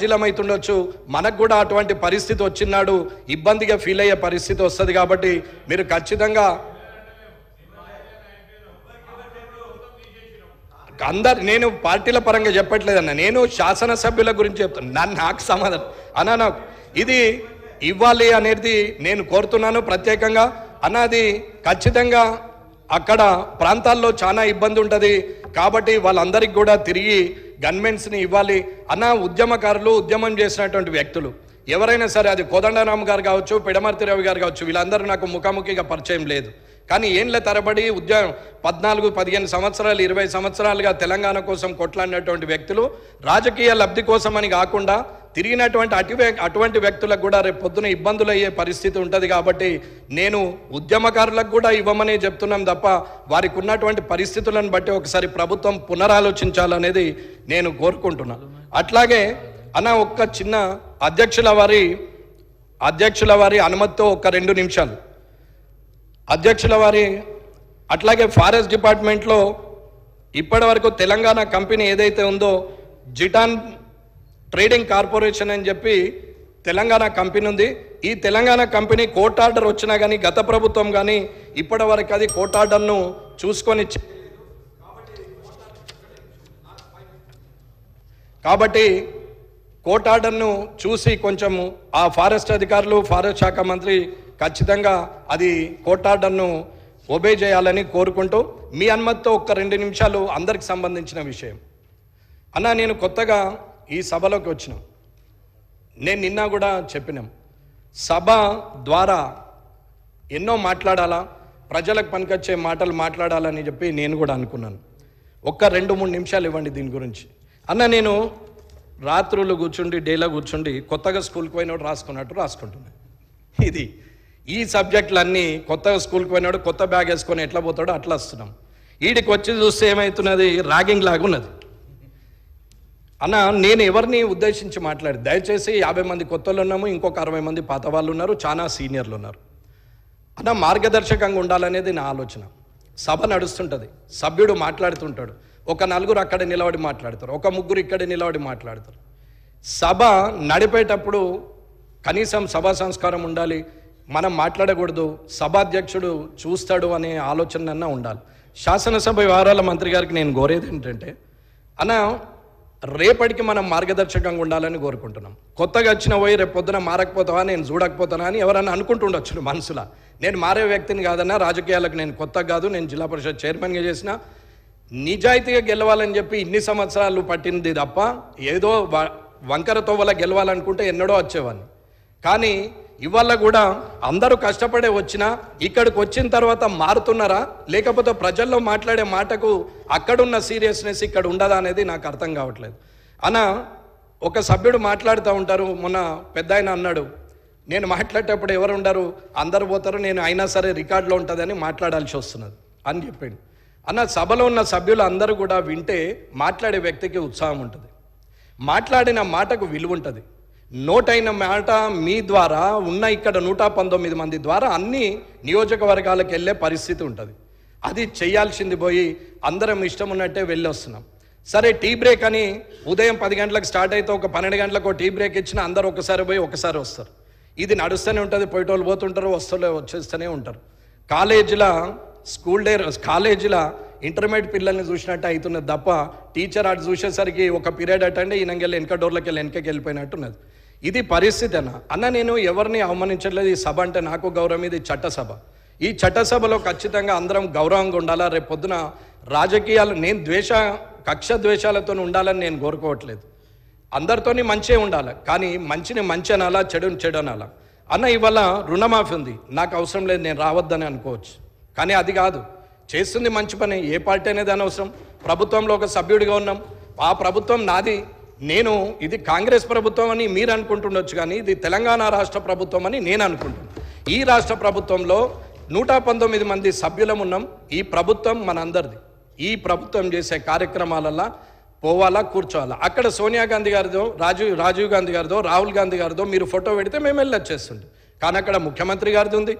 అవుతుండొచ్చు మనకు కూడా అటువంటి పరిస్థితి వచ్చినాడు. ఇబ్బందిగా ఫీల్ అయ్యే పరిస్థితి వస్తుంది కాబట్టి మీరు ఖచ్చితంగా అందరు నేను పార్టీల పరంగా చెప్పట్లేదన్న నేను శాసనసభ్యుల గురించి చెప్తాను నన్ను నాకు సమాధానం. అన్న నాకు ఇది ఇవ్వాలి అనేది నేను కోరుతున్నాను ప్రత్యేకంగా. అన్నది ఖచ్చితంగా అక్కడ ప్రాంతాల్లో చాలా ఇబ్బంది ఉంటుంది. కాబట్టి వాళ్ళందరికీ కూడా తిరిగి గన్మెన్స్ని ఇవ్వాలి అన్న ఉద్యమకారులు ఉద్యమం చేసినటువంటి వ్యక్తులు. ఎవరైనా సరే అది కోదండరామ్ గారు కావచ్చు పిడమర్తి రవి గారు కావచ్చు వీళ్ళందరూ నాకు ముఖాముఖిగా పరిచయం లేదు. కానీ ఏండ్ల తరబడి ఉద్యమం పద్నాలుగు పదిహేను సంవత్సరాలు ఇరవై సంవత్సరాలుగా తెలంగాణ కోసం కొట్లాడినటువంటి వ్యక్తులు రాజకీయ లబ్ధి కోసం అని కాకుండా తిరిగినటువంటి అటు అటువంటి వ్యక్తులకు కూడా రేపు పొద్దున ఇబ్బందులు అయ్యే పరిస్థితి ఉంటుంది కాబట్టి నేను ఉద్యమకారులకు కూడా ఇవ్వమని చెప్తున్నాం తప్ప వారికి ఉన్నటువంటి పరిస్థితులను బట్టి ఒకసారి ప్రభుత్వం పునరాలోచించాలనేది నేను కోరుకుంటున్నాను అట్లాగే అన్న ఒక్క చిన్న అధ్యక్షుల వారి అధ్యక్షుల వారి అనుమతితో ఒక రెండు నిమిషాలు. అధ్యక్షుల వారి అట్లాగే ఫారెస్ట్ డిపార్ట్మెంట్లో ఇప్పటి వరకు తెలంగాణ కంపెనీ ఏదైతే ఉందో జిటాన్ ట్రేడింగ్ కార్పొరేషన్ అని చెప్పి తెలంగాణ కంపెనీ ఉంది. ఈ తెలంగాణ కంపెనీ కోర్ట్ ఆర్డర్ వచ్చినా కానీ గత ప్రభుత్వం కానీ ఇప్పటి వరకు అది కోర్ట్ ఆర్డర్ను చూసుకొని కాబట్టి కోర్ట్ ఆర్డర్ను చూసి కొంచెము ఆ ఫారెస్ట్ అధికారులు ఫారెస్ట్ శాఖ మంత్రి ఖచ్చితంగా అది కోర్ట్ ఆర్డర్ను ఒబే చేయాలని కోరుకుంటూ మీ అనుమతితో ఒక్క రెండు నిమిషాలు అందరికి సంబంధించిన విషయం. అన్న నేను కొత్తగా ఈ సభలోకి వచ్చినాం. నేను నిన్న కూడా చెప్పినాం. సభ ద్వారా ఎన్నో మాట్లాడాలా ప్రజలకు పనికొచ్చే మాటలు మాట్లాడాలని చెప్పి నేను కూడా అనుకున్నాను. ఒక్క రెండు మూడు నిమిషాలు ఇవ్వండి దీని గురించి. అన్న నేను రాత్రులు కూర్చుండి డేలో కూర్చుండి కొత్తగా స్కూల్కి పోయినోడు రాసుకున్నట్టు రాసుకుంటున్నాను ఇది ఈ సబ్జెక్టులన్నీ కొత్తగా స్కూల్కి పోయినాడు కొత్త బ్యాగ్ వేసుకొని ఎట్లా పోతాడో అట్లా వస్తున్నాం. వీడికి వచ్చి చూస్తే ఏమవుతున్నది ర్యాగింగ్ లాగా ఉన్నది అన్న నేను ఎవరిని ఉద్దేశించి మాట్లాడి దయచేసి యాభై మంది కొత్తలు ఉన్నాము ఇంకొక అరవై మంది పాత వాళ్ళు ఉన్నారు చాలా సీనియర్లు ఉన్నారు. అన్న మార్గదర్శకంగా ఉండాలనేది నా ఆలోచన. సభ నడుస్తుంటుంది. సభ్యుడు మాట్లాడుతుంటాడు. ఒక నలుగురు అక్కడ నిలబడి మాట్లాడతారు. ఒక ముగ్గురు ఇక్కడ నిలబడి మాట్లాడతారు. సభ నడిపేటప్పుడు కనీసం సభా సంస్కారం ఉండాలి మనం మాట్లాడకూడదు సభాధ్యక్షుడు చూస్తాడు అనే ఆలోచన అన్న ఉండాలి. శాసనసభ వ్యవహారాల మంత్రి గారికి నేను కోరేది ఏంటంటే అన్న రేపటికి మనం మార్గదర్శకంగా ఉండాలని కోరుకుంటున్నాం. కొత్తగా వచ్చిన పోయి రేపు పొద్దున మారకపోతావా నేను చూడకపోతానా అని ఎవరన్నా అనుకుంటుండొచ్చు మనసులో. నేను మారే వ్యక్తిని కాదన్నా రాజకీయాలకు నేను కొత్త కాదు నేను జిల్లా పరిషత్ చైర్మన్గా చేసిన నిజాయితీగా గెలవాలని చెప్పి ఇన్ని సంవత్సరాలు పట్టింది తప్ప ఏదో వ- వంకర తోవల గెలవాలనుకుంటే ఎన్నడో వచ్చేవాడిని కానీ ఇవాళ కూడా అందరూ కష్టపడే వచ్చినా ఇక్కడికి వచ్చిన తర్వాత మారుతున్నారా? లేకపోతే ప్రజల్లో మాట్లాడే మాటకు అక్కడున్న సీరియస్నెస్ ఇక్కడ ఉండదా అనేది నాకు అర్థం కావట్లేదు. అన్న ఒక సభ్యుడు మాట్లాడుతూ ఉంటారు మొన్న పెద్ద ఆయన అన్నాడు నేను మాట్లాడేటప్పుడు ఎవరు ఉండరు అందరు పోతారు నేను అయినా సరే రికార్డులో ఉంటుందని మాట్లాడాల్సి వస్తున్నది అని చెప్పిండు. అన్న సభలో ఉన్న సభ్యులు అందరూ కూడా వింటే మాట్లాడే వ్యక్తికి ఉత్సాహం ఉంటుంది. మాట్లాడిన మాటకు విలువ ఉంటుంది. నోటైన మాట మీ ద్వారా ఉన్న ఇక్కడ నూట పంతొమ్మిది మంది ద్వారా అన్ని నియోజకవర్గాలకు వెళ్ళే పరిస్థితి ఉంటుంది. అది చేయాల్సింది పోయి అందరం ఇష్టం ఉన్నట్టే వెళ్ళి వస్తున్నాం సరే టీ బ్రేక్ అని ఉదయం పది గంటలకు స్టార్ట్ అయితే ఒక పన్నెండు గంటలకు టీ బ్రేక్ ఇచ్చిన అందరూ ఒకసారి పోయి ఒకసారి వస్తారు. ఇది నడుస్తూనే ఉంటుంది పోయేటోళ్ళు పోతుంటారు వస్తూనే వచ్చేస్తూనే ఉంటారు. కాలేజీల స్కూల్ డే కాలేజీల ఇంటర్మీడియట్ పిల్లల్ని చూసినట్టు అవుతున్నది తప్ప టీచర్ అటు చూసేసరికి ఒక పీరియడ్ అటండి ఈయనకెళ్ళి వెనక డోర్లకి వెళ్ళి వెనకకి వెళ్ళిపోయినట్టున్నది ఇది పరిస్థితి అన్న అన్న నేను ఎవరిని అవమానించట్లేదు. ఈ సభ అంటే నాకు గౌరవం ఇది చట్టసభ. ఈ చట్టసభలో ఖచ్చితంగా అందరం గౌరవంగా ఉండాలా? రేపు పొద్దున రాజకీయాలు నేను ద్వేష కక్ష ద్వేషాలతో ఉండాలని నేను కోరుకోవట్లేదు. అందరితోని మంచే ఉండాలి కానీ మంచిని మంచి అనాలా చెడుని చెడు అనాలా? అన్న ఇవాళ రుణమాఫీ ఉంది. నాకు అవసరం లేదు నేను రావద్దని అనుకోవచ్చు. కానీ అది కాదు. చేస్తుంది మంచి పని ఏ పార్టీ అనేది అనవసరం. ప్రభుత్వంలో ఒక సభ్యుడిగా ఉన్నాం. ఆ ప్రభుత్వం నాది. నేను ఇది కాంగ్రెస్ ప్రభుత్వం అని మీరు అనుకుంటుండొచ్చు కానీ ఇది తెలంగాణ రాష్ట్ర ప్రభుత్వం అని నేను అనుకుంటున్నాను ఈ రాష్ట్ర ప్రభుత్వంలో నూట పంతొమ్మిది మంది సభ్యులం ఉన్నాం. ఈ ప్రభుత్వం మనందరిది. ఈ ప్రభుత్వం చేసే కార్యక్రమాలల్లో పోవాలా కూర్చోవాలా. అక్కడ సోనియా గాంధీ గారిదో రాజీవ్ రాజీవ్ గాంధీ గారిదో రాహుల్ గాంధీ గారిదో మీరు ఫోటో పెడితే మేము వెళ్ళి వచ్చేస్తుండే కానీ అక్కడ ముఖ్యమంత్రి గారిది ఉంది.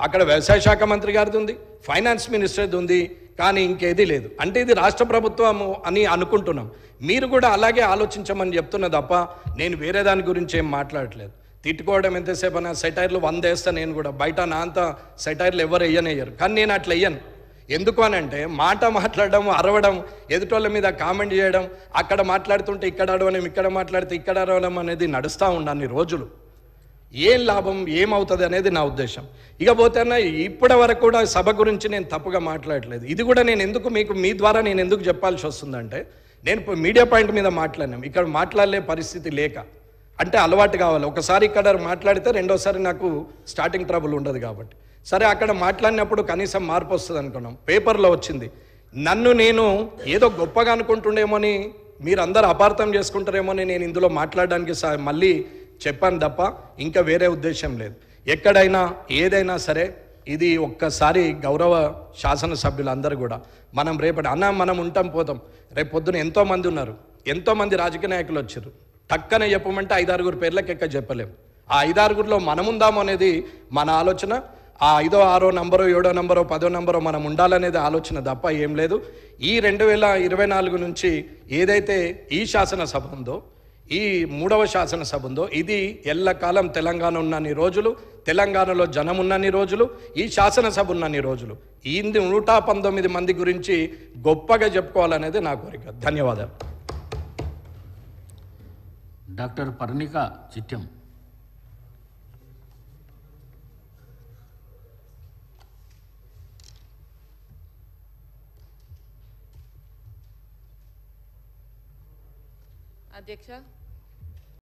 అక్కడ వ్యవసాయ శాఖ మంత్రి గారిది ఉంది. ఫైనాన్స్ మినిస్టర్ది ఉంది. కానీ ఇంకేది లేదు. అంటే ఇది రాష్ట్ర ప్రభుత్వము అని అనుకుంటున్నాం. మీరు కూడా అలాగే ఆలోచించమని చెప్తున్నా తప్ప నేను వేరే దాని గురించి ఏం మాట్లాడట్లేదు. తిట్టుకోవడం ఎంతసేపు అయినా సెటైర్లు వంద వేస్తా నేను కూడా. బయట నా అంత సెటైర్లు ఎవరు వేయనయ్యారు. కానీ నేను అట్లా వేయను. ఎందుకు అని అంటే మాట మాట్లాడడం అరవడం ఎదుటోళ్ళ మీద కామెంట్ చేయడం అక్కడ మాట్లాడుతుంటే ఇక్కడ అడవడం ఇక్కడ మాట్లాడితే ఇక్కడ అరవడం అనేది నడుస్తూ ఉండాన్ని రోజులు. ఏం లాభం ఏమవుతుంది అనేది నా ఉద్దేశం. ఇకపోతేనే ఇప్పటి వరకు కూడా సభ గురించి నేను తప్పుగా మాట్లాడలేదు. ఇది కూడా నేను ఎందుకు మీకు మీ ద్వారా నేను ఎందుకు చెప్పాల్సి వస్తుందంటే నేను మీడియా పాయింట్ మీద మాట్లాడినాం. ఇక్కడ మాట్లాడలే పరిస్థితి లేక. అంటే అలవాటు కావాలి. ఒకసారి ఇక్కడ మాట్లాడితే రెండోసారి నాకు స్టార్టింగ్ ట్రబుల్ ఉండదు కాబట్టి. సరే అక్కడ మాట్లాడినప్పుడు కనీసం మార్పు వస్తుంది అనుకున్నాం. పేపర్లో వచ్చింది. నన్ను నేను ఏదో గొప్పగా అనుకుంటుండేమో అని మీరందరూ అపార్థం చేసుకుంటారేమో అని నేను ఇందులో మాట్లాడడానికి సా- మళ్ళీ చెప్పాను తప్ప ఇంకా వేరే ఉద్దేశం లేదు. ఎక్కడైనా ఏదైనా సరే ఇది ఒక్కసారి గౌరవ శాసనసభ్యులందరూ కూడా మనం రేపటి అన్న మనం ఉంటాం పోతాం. రేపు పొద్దున ఎంతోమంది ఉన్నారు. ఎంతోమంది రాజకీయ నాయకులు వచ్చారు. టక్కన చెప్పమంటే ఐదారుగురు పేర్లకి ఎక్క చెప్పలేం. ఆ ఐదారుగురిలో మనం ఉందాము అనేది మన ఆలోచన. ఆ ఐదో ఆరో నంబరో ఏడో నంబరో పదో నంబరో మనం ఉండాలనేది ఆలోచన తప్ప ఏం లేదు. ఈ రెండు వేల ఇరవై నాలుగు నుంచి ఏదైతే ఈ శాసనసభ ఉందో ఈ మూడవ శాసనసభ ఉందో ఇది ఎల్లకాలం తెలంగాణ ఉన్నన్ని రోజులు తెలంగాణలో జనం ఉన్నన్ని రోజులు ఈ శాసనసభ ఉన్నన్ని రోజులు. ఈ నూట పంతొమ్మిది మంది గురించి గొప్పగా చెప్పుకోవాలనేది నా కోరిక. ధన్యవాదాలు. డాక్టర్ పర్ణిక చిత్యం Adyaksha.